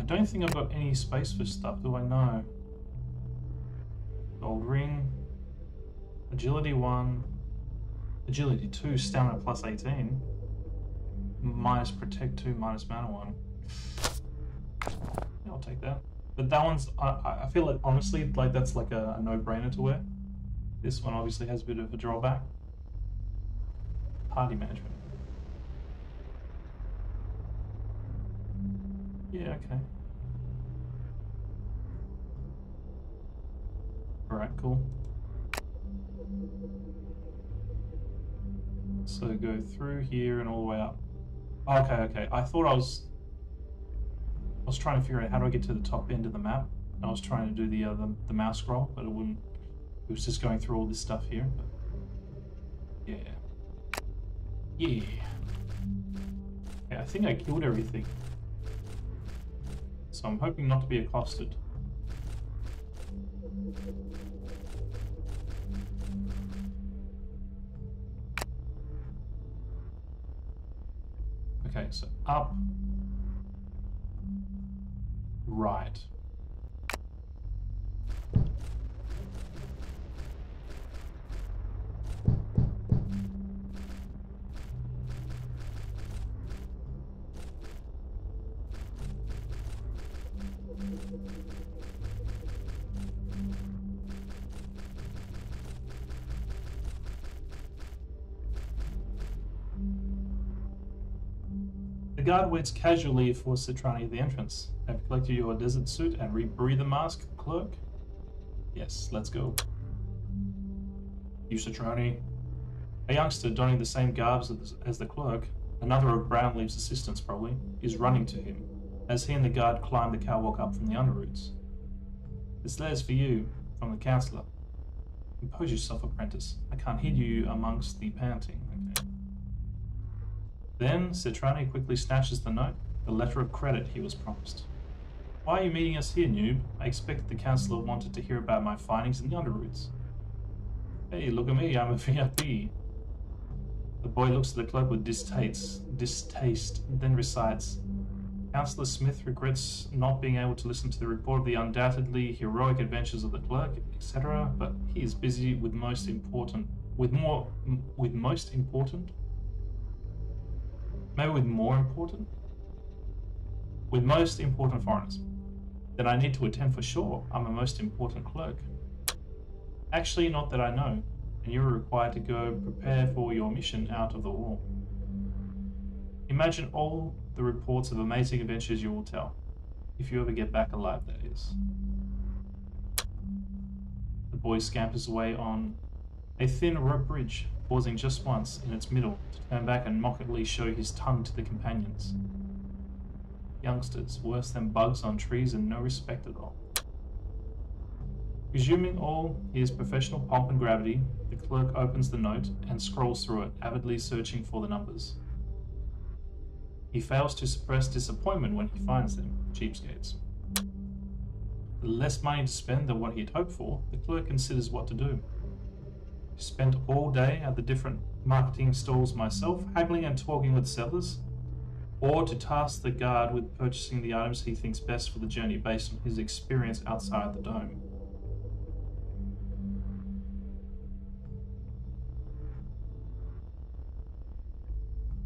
I don't think I've got any space for stuff, do I know? Gold ring. Agility 1. Agility 2, stamina plus 18. Minus protect 2, minus mana 1. Yeah, I'll take that. But that one's, I, I feel like, honestly, like that's like a, a no-brainer to wear. This one obviously has a bit of a drawback. Party management. Yeah, okay. Alright, cool. So go through here and all the way up. Okay, okay. I thought I was... I was trying to figure out how do I get to the top end of the map. I was trying to do the, uh, the, the mouse scroll, but it wouldn't... It was just going through all this stuff here. But yeah. Yeah. Yeah, I think I killed everything. So I'm hoping not to be accosted. Okay, so up, right. Guard waits casually for Citrani at the entrance. Have you collected your desert suit and rebreathe the mask, clerk? Yes, let's go. You Citrani. A youngster donning the same garbs as, as the clerk, another of Brownleaf's assistants probably, is running to him, as he and the guard climb the catwalk up from the underroots. This letter's for you, from the councillor. Compose yourself, apprentice. I can't hear you amongst the panting. Okay. Then Citrani quickly snatches the note, the letter of credit he was promised. Why are you meeting us here, noob? I expected the councillor wanted to hear about my findings in the underroots. Hey, look at me, I'm a VIP. The boy looks at the clerk with distaste, distaste, then recites. Councillor Smith regrets not being able to listen to the report of the undoubtedly heroic adventures of the clerk, etc., but he is busy with most important, with more, with most important maybe with more important, with most important foreigners, that I need to attend for sure. I'm a most important clerk. Actually, not that I know, and you are required to go prepare for your mission out of the war. Imagine all the reports of amazing adventures you will tell, if you ever get back alive, that is. The boy scampers away on a thin rope bridge pausing just once in its middle to turn back and mockingly show his tongue to the companions. Youngsters, worse than bugs on trees and no respect at all. Resuming all his professional pomp and gravity, the clerk opens the note and scrolls through it, avidly searching for the numbers. He fails to suppress disappointment when he finds them, cheapskates. With less money to spend than what he had hoped for, the clerk considers what to do spent all day at the different marketing stalls myself, haggling and talking with sellers, or to task the guard with purchasing the items he thinks best for the journey based on his experience outside the dome.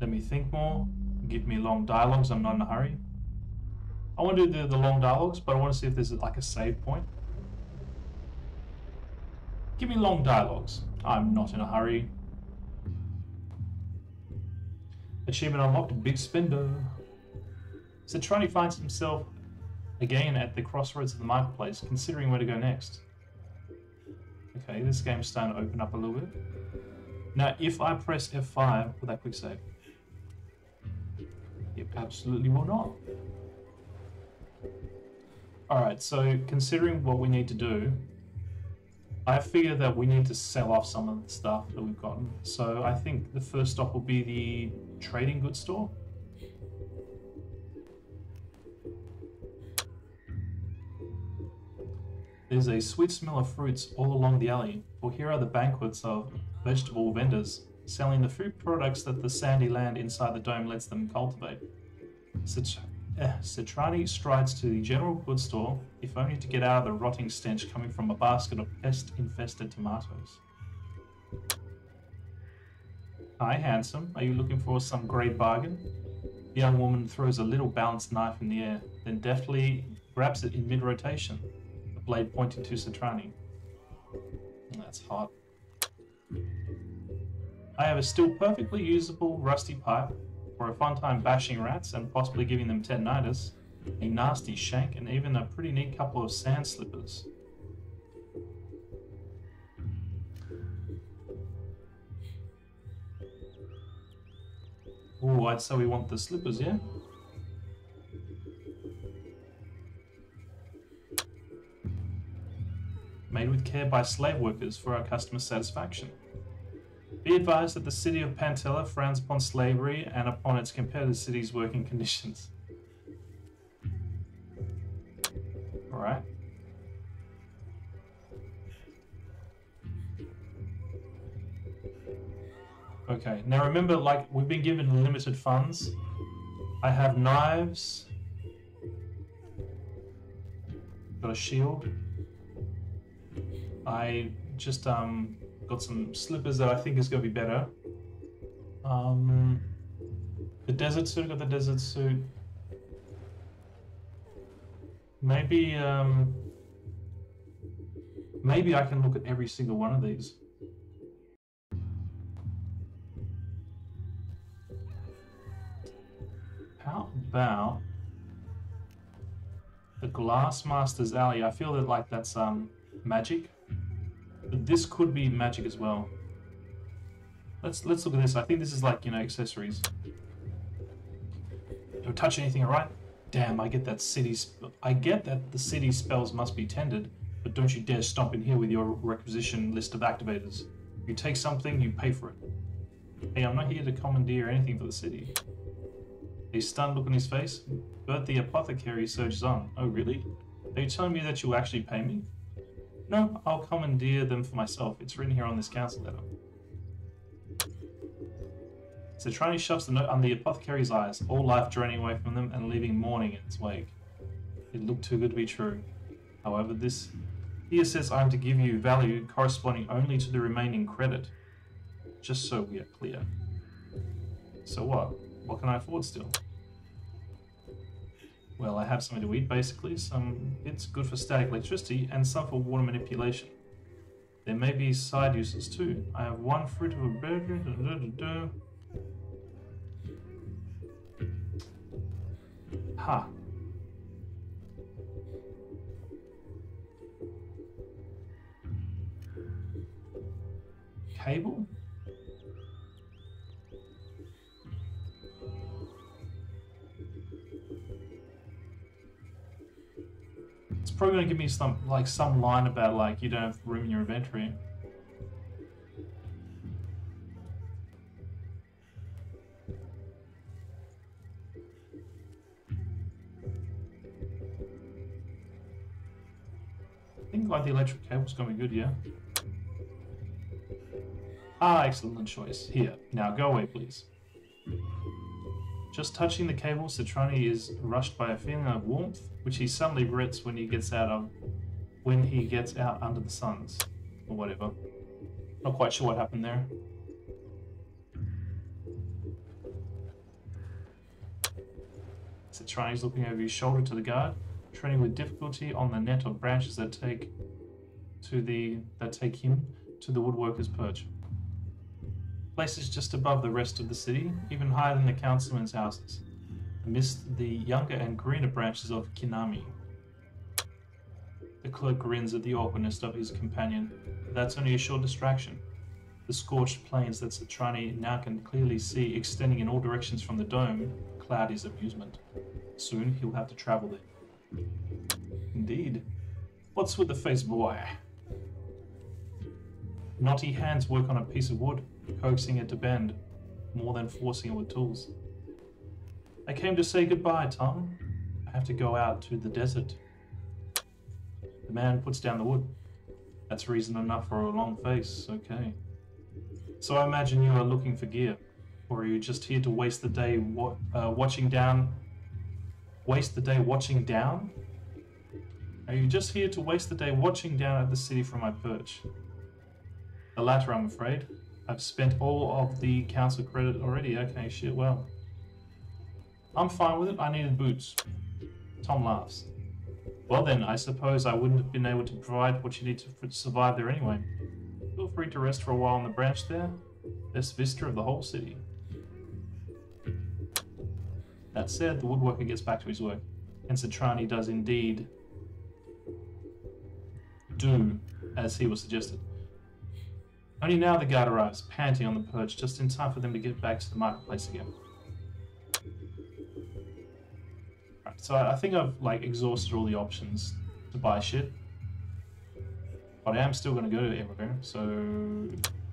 Let me think more. Give me long dialogues. I'm not in a hurry. I want to do the, the long dialogues, but I want to see if there's like a save point. Give me long dialogues. I'm not in a hurry. Achievement unlocked, big spender. Citrani finds himself again at the crossroads of the marketplace, considering where to go next. Okay, this game's starting to open up a little bit. Now, if I press F5, will that quick save? It absolutely will not. Alright, so considering what we need to do, I figure that we need to sell off some of the stuff that we've gotten. So I think the first stop will be the trading goods store. There's a sweet smell of fruits all along the alley, for here are the banquets of vegetable vendors selling the fruit products that the sandy land inside the dome lets them cultivate. Cit uh, Citrani strides to the general goods store, if only to get out of the rotting stench coming from a basket of pest-infested tomatoes. Hi, handsome. Are you looking for some great bargain? The young woman throws a little balanced knife in the air, then deftly grabs it in mid-rotation, the blade pointing to Citrani. That's hot. I have a still perfectly usable rusty pipe for a fun time bashing rats and possibly giving them tendinitis, a nasty shank, and even a pretty neat couple of sand slippers. Oh, I'd say we want the slippers, yeah? Made with care by slave workers for our customer satisfaction. Be advised that the city of Pantella frowns upon slavery and upon its competitor city's working conditions. Alright. Okay, now remember, like, we've been given limited funds. I have knives. Got a shield. I just um got some slippers that I think is going to be better. Um, the desert suit, got the desert suit. Maybe, um, maybe I can look at every single one of these. How about the Glassmaster's Alley? I feel that like that's um magic. But this could be magic as well. Let's let's look at this. I think this is like, you know, accessories. Don't touch anything, alright? Damn, I get that city I get that the city spells must be tended, but don't you dare stomp in here with your requisition list of activators. You take something, you pay for it. Hey, I'm not here to commandeer anything for the city. A stunned look on his face, but the apothecary surges on. Oh, really? Are you telling me that you'll actually pay me? No, I'll commandeer them for myself. It's written here on this council letter. Citrani shoves the note under the apothecary's eyes, all life draining away from them and leaving mourning in its wake. It looked too good to be true. However, this here says I am to give you value corresponding only to the remaining credit. Just so we are clear. So what? What can I afford still? Well, I have something to eat, basically. Some it's good for static electricity, and some for water manipulation. There may be side uses too. I have one fruit of a burger. Da, da, da, ha. Cable? Probably gonna give me some like some line about like you don't have room in your inventory. I think like the electric cable's gonna be good, yeah. Ah, excellent choice. Here, now go away, please. Just touching the cable, Citrani is rushed by a feeling of warmth, which he suddenly regrets when he gets out of when he gets out under the suns. Or whatever. Not quite sure what happened there. Citrani is looking over his shoulder to the guard, treading with difficulty on the net of branches that take to the that take him to the woodworker's perch places just above the rest of the city, even higher than the councilmen's houses, amidst the younger and greener branches of Kinami. The clerk grins at the awkwardness of his companion, but that's only a short distraction. The scorched plains that Citrani now can clearly see extending in all directions from the dome cloud his amusement. Soon he'll have to travel there. Indeed. What's with the face boy? Knotty hands work on a piece of wood, coaxing it to bend, more than forcing it with tools. I came to say goodbye, Tom. I have to go out to the desert. The man puts down the wood. That's reason enough for a long face, okay. So I imagine you are looking for gear, or are you just here to waste the day wa uh, watching down waste the day watching down? Are you just here to waste the day watching down at the city from my perch? The latter, I'm afraid. I've spent all of the council credit already. Okay, shit, well. I'm fine with it. I needed boots. Tom laughs. Well then, I suppose I wouldn't have been able to provide what you need to survive there anyway. Feel free to rest for a while on the branch there. Best vista of the whole city. That said, the woodworker gets back to his work, and Citrani does indeed do as he was suggested. Only now the guard arrives, panting on the perch, just in time for them to get back to the marketplace again. Right, so I think I've like exhausted all the options to buy shit. But I am still going to go everywhere, so...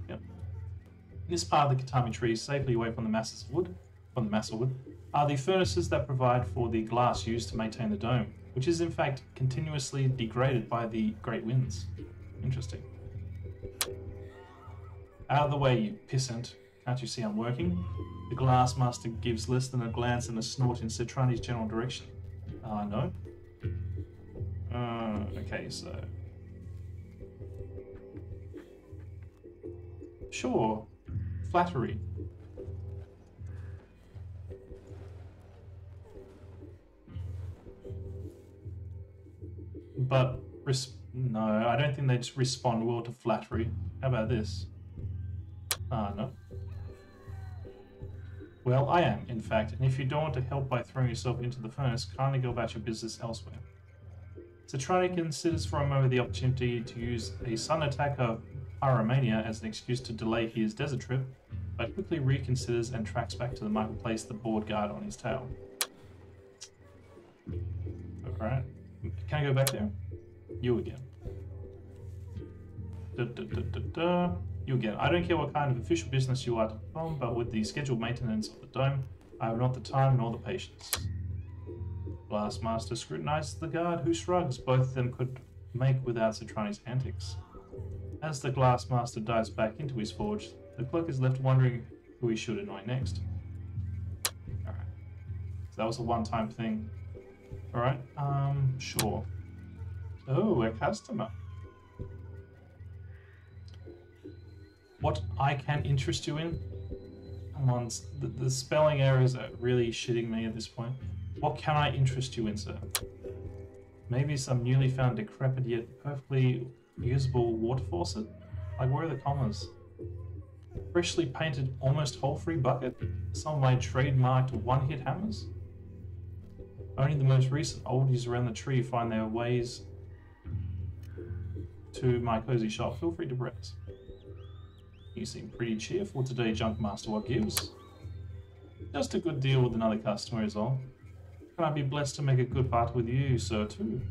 Yep. In This part of the Katami tree, safely away from the masses of wood, from the mass of wood, are the furnaces that provide for the glass used to maintain the dome, which is in fact continuously degraded by the great winds. Interesting. Out of the way, you pissant. Can't you see I'm working? The glass master gives less than a glance and a snort in Citrani's general direction. Ah, uh, no? Uh, okay, so... Sure. Flattery. But, no, I don't think they just respond well to flattery. How about this? Ah, no. Well, I am, in fact, and if you don't want to help by throwing yourself into the furnace, kindly go about your business elsewhere. Citrani considers for a moment the opportunity to use a sun attack of pyromania as an excuse to delay his desert trip, but quickly reconsiders and tracks back to the marketplace the board guard on his tail. Alright. Can I go back there? You again. Da, da, da, you again. I don't care what kind of official business you are to perform, but with the scheduled maintenance of the dome, I have not the time nor the patience. Glassmaster scrutinizes the guard, who shrugs. Both of them could make without Citrani's antics. As the Glassmaster dives back into his forge, the clerk is left wondering who he should annoy next. Alright. So that was a one-time thing. Alright, um, sure. Oh, a customer. What I can interest you in. Come on, the, the spelling errors are really shitting me at this point. What can I interest you in, sir? Maybe some newly found decrepit yet perfectly usable water faucet? Like, where are the commas? Freshly painted, almost hole-free bucket? Some of my trademarked one-hit hammers? Only the most recent oldies around the tree find their ways to my cozy shop. Feel free to browse. You seem pretty cheerful today, Junkmaster. What gives? Just a good deal with another customer is all. Can I be blessed to make a good part with you, sir, too?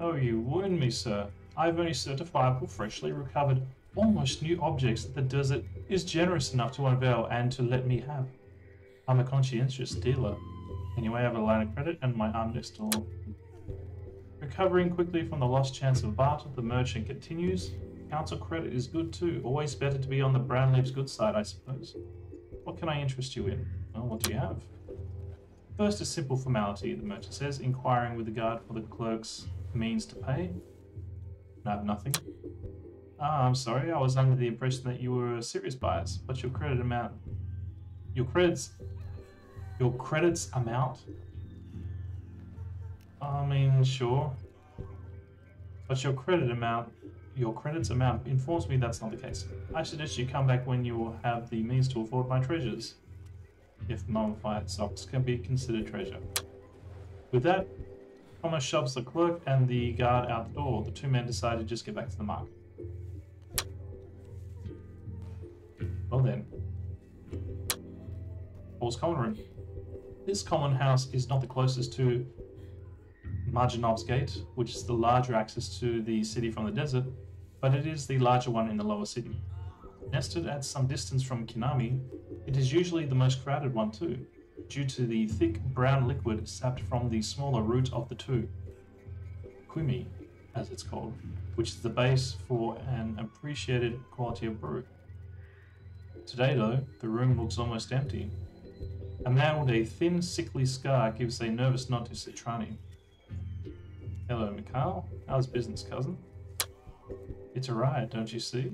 Oh, you wound me, sir. I've only certifiable, freshly recovered, almost new objects that the desert is generous enough to unveil and to let me have. I'm a conscientious dealer. Anyway, I have a line of credit and my arm next door. Recovering quickly from the lost chance of barter, the merchant continues. Council credit is good too. Always better to be on the Brownleaves good side, I suppose. What can I interest you in? Well, what do you have? First, a simple formality, the merchant says, inquiring with regard for the clerk's means to pay. I have nothing. Ah, I'm sorry, I was under the impression that you were a serious buyer, but your credit amount... Your credits your credits amount? I mean, sure. But your credit amount, your credits amount informs me that's not the case. I suggest you come back when you will have the means to afford my treasures. If mummified socks can be considered treasure. With that, Thomas shoves the clerk and the guard out the door. The two men decide to just get back to the market. Well then. Paul's common room. This common house is not the closest to Marjanov's Gate, which is the larger access to the city from the desert, but it is the larger one in the lower city. Nested at some distance from Kinami, it is usually the most crowded one too, due to the thick brown liquid sapped from the smaller root of the two. Kumi, as it's called, which is the base for an appreciated quality of brew. Today, though, the room looks almost empty. A man with a thin, sickly scar gives a nervous nod to Citrani. Hello, Mikhail. How's business, cousin? It's a riot, don't you see?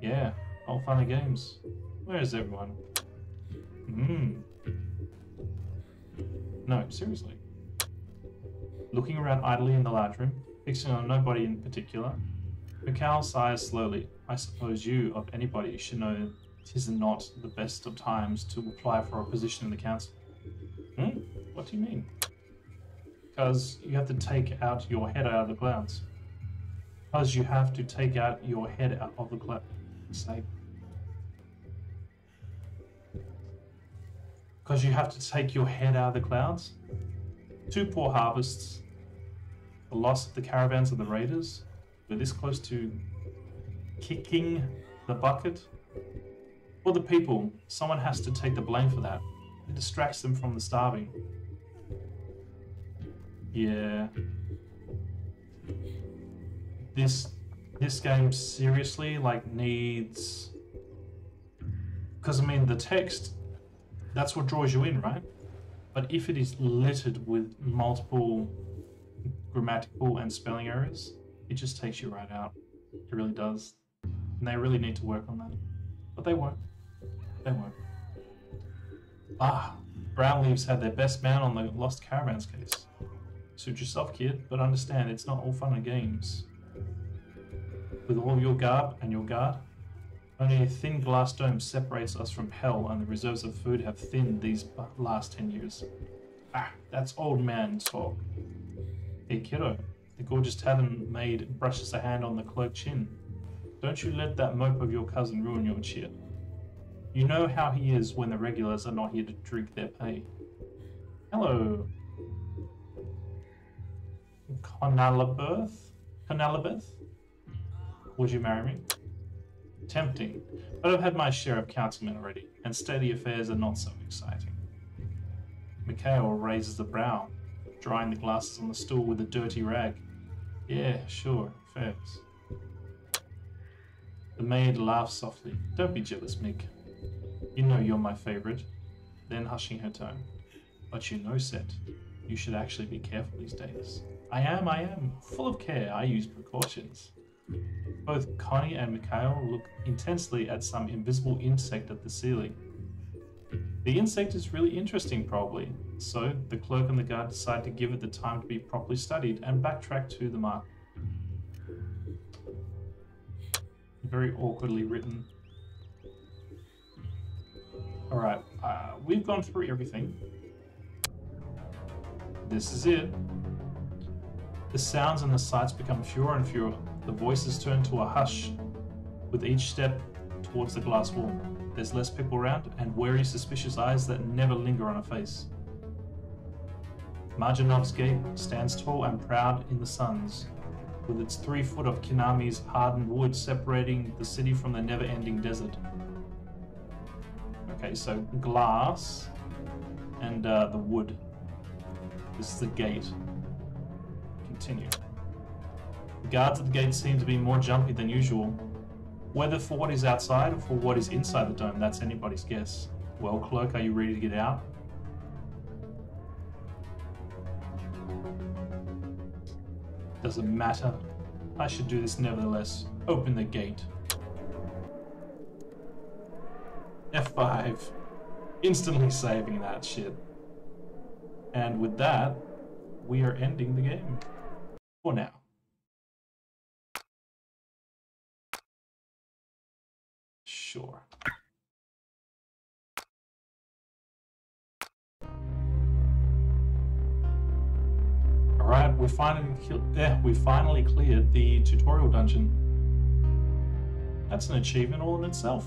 Yeah, all fun and games. Where is everyone? Hmm. No, seriously. Looking around idly in the large room, fixing on nobody in particular, Mikhail sighs slowly. I suppose you, of anybody, should know tis not the best of times to apply for a position in the council. Hmm? What do you mean? Because you have to take out your head out of the clouds. Because you have to take out your head out of the clouds. Say. Because you have to take your head out of the clouds. Two poor harvests. The loss of the caravans of the raiders. We're this close to kicking the bucket. For the people, someone has to take the blame for that. It distracts them from the starving. Yeah. This this game seriously like needs because I mean the text that's what draws you in, right? But if it is littered with multiple grammatical and spelling errors, it just takes you right out. It really does. And they really need to work on that. But they won't. They won't. Ah, Brownleaves had their best man on the Lost Caravans case. Suit yourself, kid, but understand it's not all fun and games. With all your garb and your guard, only a thin glass dome separates us from hell, and the reserves of food have thinned these last ten years. Ah, that's old man talk. Hey, kiddo, the gorgeous tavern maid brushes a hand on the clerk chin. Don't you let that mope of your cousin ruin your cheer. You know how he is when the regulars are not here to drink their pay. Hello. Conalabeth? Conalabeth? Would you marry me? Tempting, but I've had my share of councilmen already, and steady affairs are not so exciting. Mikhail raises a brow, drying the glasses on the stool with a dirty rag. Yeah, sure, fares. The maid laughs softly. Don't be jealous, Mick. You know you're my favorite. Then hushing her tone. But you know, Set, you should actually be careful these days. I am, I am. Full of care, I use precautions. Both Connie and Mikhail look intensely at some invisible insect at the ceiling. The insect is really interesting, probably, so the clerk and the guard decide to give it the time to be properly studied and backtrack to the mark. Very awkwardly written. Alright, uh, we've gone through everything. This is it. The sounds and the sights become fewer and fewer. The voices turn to a hush with each step towards the glass wall. There's less people around and wary, suspicious eyes that never linger on a face. Marjanov's gate stands tall and proud in the suns, with its three foot of Kinami's hardened wood separating the city from the never ending desert. Okay, so glass and uh, the wood. This is the gate. Continue. The guards at the gate seem to be more jumpy than usual. Whether for what is outside or for what is inside the dome, that's anybody's guess. Well, clerk, are you ready to get out? Doesn't matter. I should do this nevertheless. Open the gate. F5. Instantly saving that shit. And with that, we are ending the game. For now. Sure. Alright, we finally eh, we finally cleared the tutorial dungeon. That's an achievement all in itself.